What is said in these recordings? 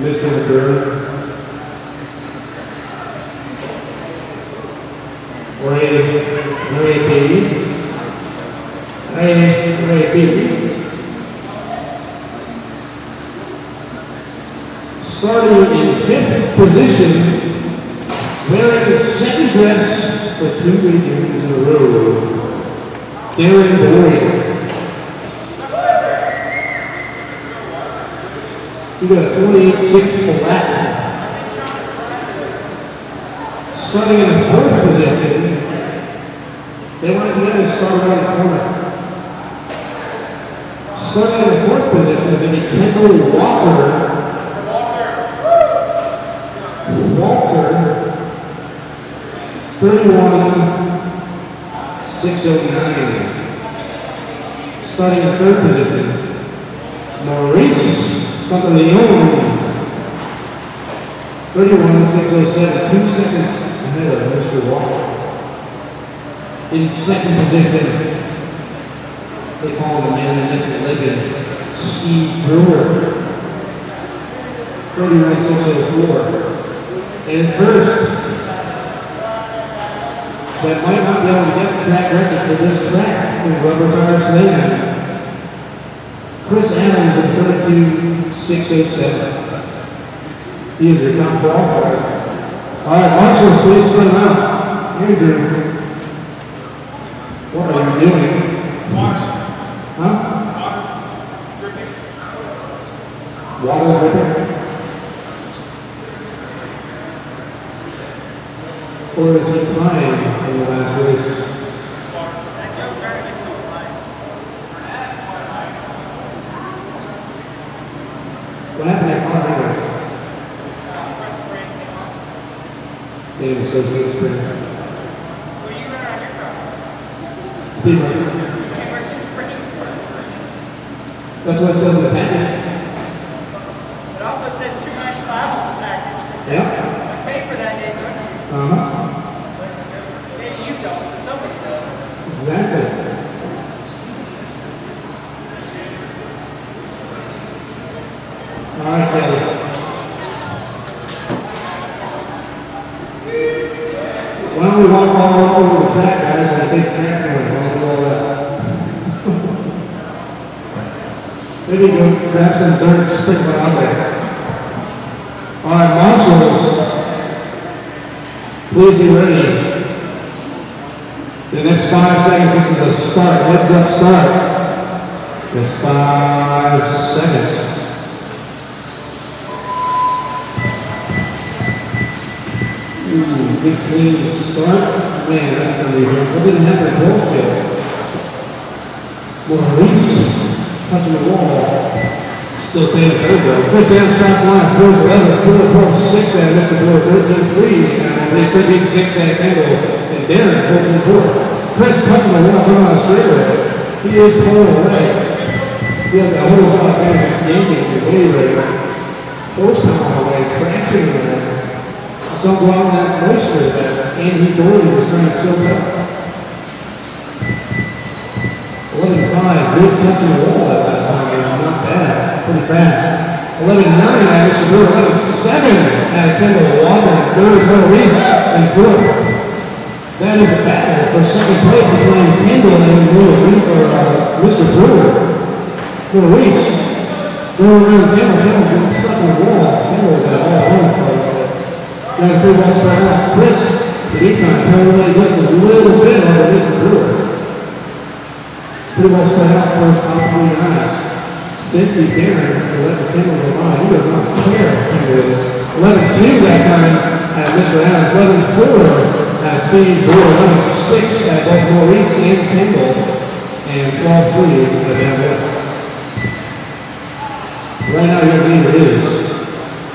Mr. McGurran. Ray, Ray B. Ray, Ray B. In fifth position, wearing his second dress for two weekends in a row, Darren Boyd. You got a 28-6 flat. Starting in the fourth position, they went together and started around the corner. Starting in the fourth position is going to be Kendall Walker. Walker, 31, 609. Starting in the third position, Maurice Pantaleon, 31, 607, two seconds ahead of Mr. Walker. In second position, they call the man next legend, Steve Brewer, 31, 604. And first, that might not be able to get that record for this track in rubber tire slaying. Chris Adams at 32, 607. He is your top qualifier. All right, marshals, please spin out. Andrew, what are you doing? Huh? Water dripping? Or is he flying in the last race? What happened at Car Anyway? Associates Sprint. Speed limit. That's what it says in the package. It also says two ninety-five on the package. Yeah. I paid for that, Dave, don't you? Uh-huh. Maybe you don't, but somebody does. Exactly. All right, we walk all over the guys, and take the track one, while we do all that? Maybe go grab some dirt, and sprinkle it out there. All right, marshals, please be ready. The next five seconds, this is a start, heads up start. Next five seconds. Clean start. Man, that's gonna be hard. What didn't have that goal skill? Maurice touching the wall. Still staying third though. Chris the line, throws 11, Fuller throws 6 at Mr. Brewer, 13 3, and they said he's 6 at Kendall, and Darren 14 4. Chris touching the wall, going on a straightaway. He is pulling away. He has a whole lot of damage yanking his way rate. Post on the way, crashing there. Go out in that moisture that Andy Doherty was trying to soak up. 11-5, good touching the wall that last time, you know, not bad, pretty fast. 11-9 at Mr. Brewer, 11-7 at Kendall Walker, third Maurice, and fourth. That is a battle for second place between Kendall and Brewer, or uh, Mr. Brewer. Maurice, going around Kendall, Kendall getting stuck in the wall. Kendall's at all Got a pretty well spread out. Chris, the big time, probably just a little bit over Mr. Brewer. Pretty well spread out first three guys. Cynthia Darren, who let the Kendall go by, he does not care if Kendall is. 11-2 that time at Mr. Adams, 11-4 at Steve Brewer, 11-6 at both Maurice and Kendall, and 12-3 at Dan Right now, your leader is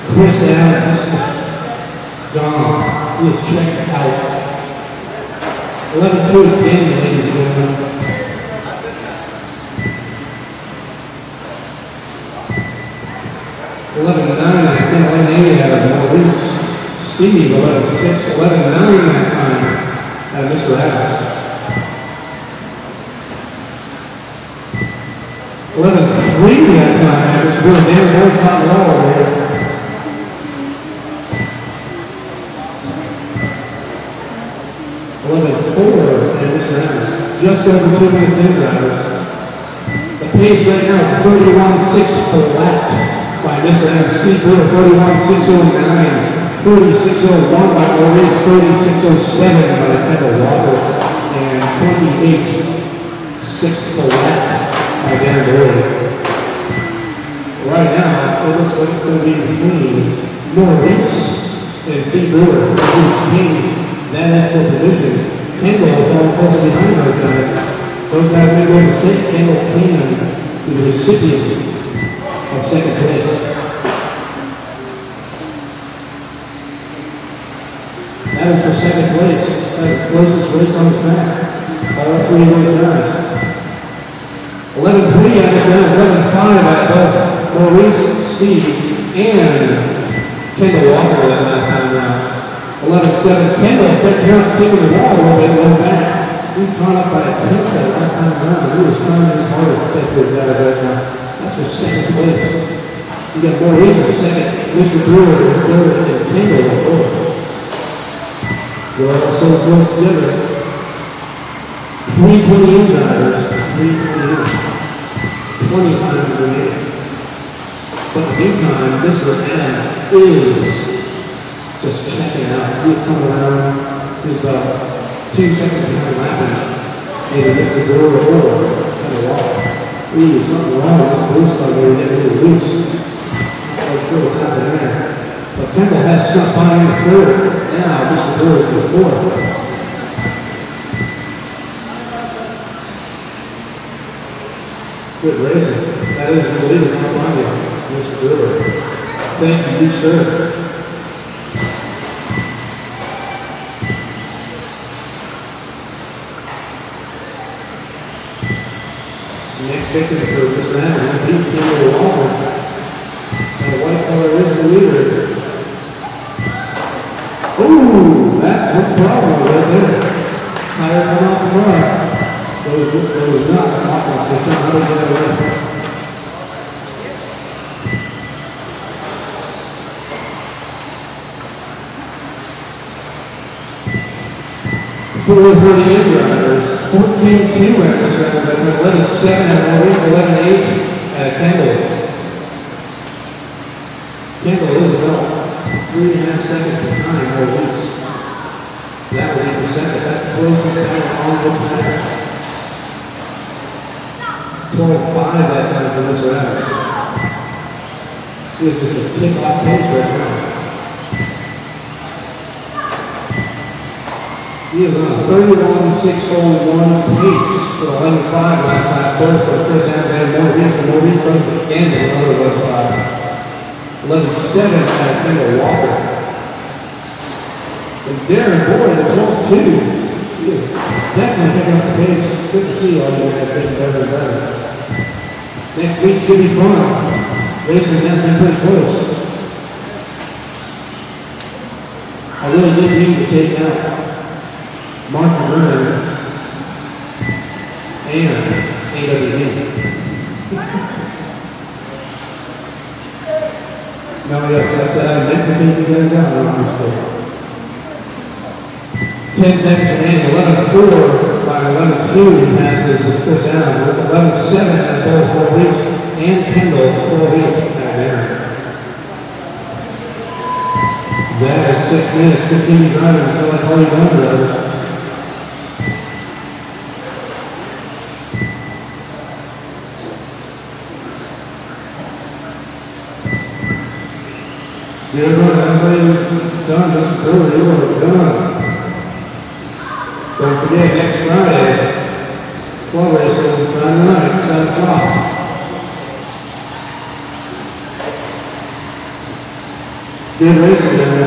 Chris Adams. Don, he is checked out. 11-2 again, ladies and gentlemen. Eleven nine, I think eleven eight out of Maurice Steve, eleven six, eleven nine that time at Mr. Adams. Eleven three that time at Mr. Bill, Dan caught the over here. Just over two minutes in, drivers. The pace right now, 31.6 flat by Mr. MC Brewer, 31.609, 36.01 by Maurice, 36.07 by Kendall Walker, and 28.6 flat by Darren Brewer. Right now, it looks like it's going to be between Maurice and Steve Brewer, who's taking that escort position. Kendall falling closer behind those guys. Those guys made no mistake. Kendall came to the recipient of second place. That is for second place. That's the closest race on the track. All three of those guys. 11-3 at this round, 11-5 at both Maurice, Steve, and Kendall Walker that last time around. 11-7 Kendall, but Terrell taking the wall a little bit, went back. We caught up by a tenth that last time around. We were trying his hardest to get those guys right now. That's for second place. You got Maurice in second, Mr. Brewer in third, and Kendall in fourth. Well, so it goes together. 328 drivers, 328. 20 times remaining. But in the meantime, this was Adams is just He's coming around. He's about uh, two seconds behind lapping. Maybe missed the door or kind of walk. Ooh, something wrong with this boost by there. Getting a little loose. Not quite sure what's happening there. But Kendall has snuck by in the third. Now, Mr. Door is the fourth. Good racing. That is the leader, California, Mr. Brewer. Thank you, sir. Taken for Mr. Adams. He came to the wall. And the white color is the leader. Ooh, that's the problem right there. Tire come off the front. Those, those nuts, Hawkins, they come out of the way. Four for the in-drivers. 14-2 at this round, but 11-7 at Maurice, 11-8 at Kendall. Kendall is about three and a half seconds behind Maurice. That will be second. That's the closest down on the track. 12-5 that time for this round. See, it's just a tip-off pace right now. He is on a 31-6-01 pace for 11-5 last lap, third for Chris and Maurice, and Maurice does it again with another 11-5. 11-7 at Kendall Walker. And Darren Boyd at 12-2. He is definitely picking up the pace. Good to see all you guys getting better and better. Next week should be fun. Racing has been pretty close. I really did need to take out Mark Vernon, and AWD. no, yes, I said I meant to take you guys out on this day. 10 seconds remaining, 11 4 by 11 2 passes with Chris Allen, 11 7 at both Maurice and Kendall, 4 8 at Aaron. That is six minutes, continue driving until I call you brother. Yeah, everybody was done before you were done. Don't forget, next Friday, club racing, Friday night, 7 o'clock. Good racing.